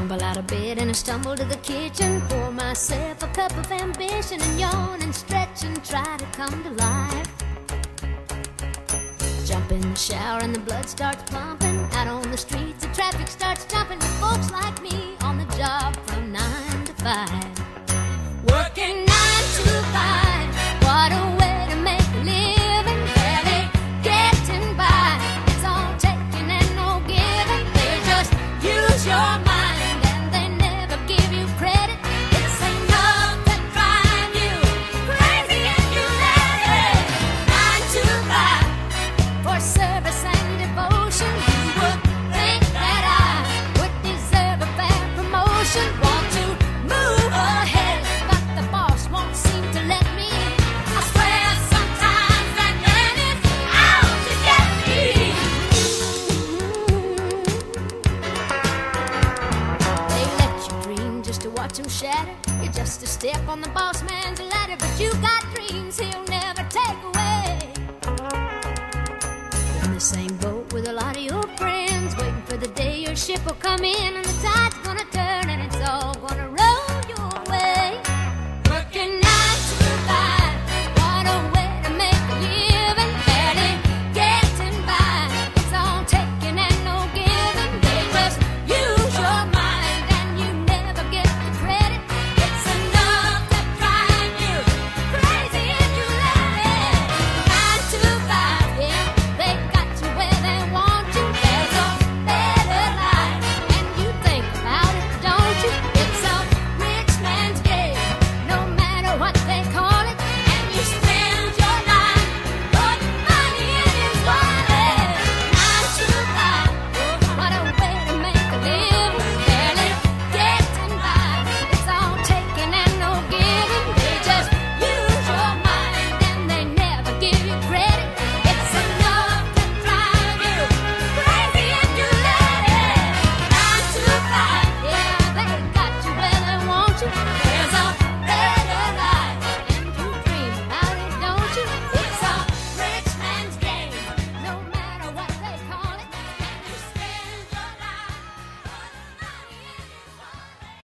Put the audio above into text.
Tumble out of bed and I stumble to the kitchen. Pour myself a cup of ambition and yawn and stretch and try to come to life. Jump in the shower and the blood starts pumping. Out on the streets, the traffic starts jumping with folks watch him shatter. You're just a step on the boss man's ladder, but you same boat with a lot of your friends, waiting for the day your ship will come in and the tide's gonna turn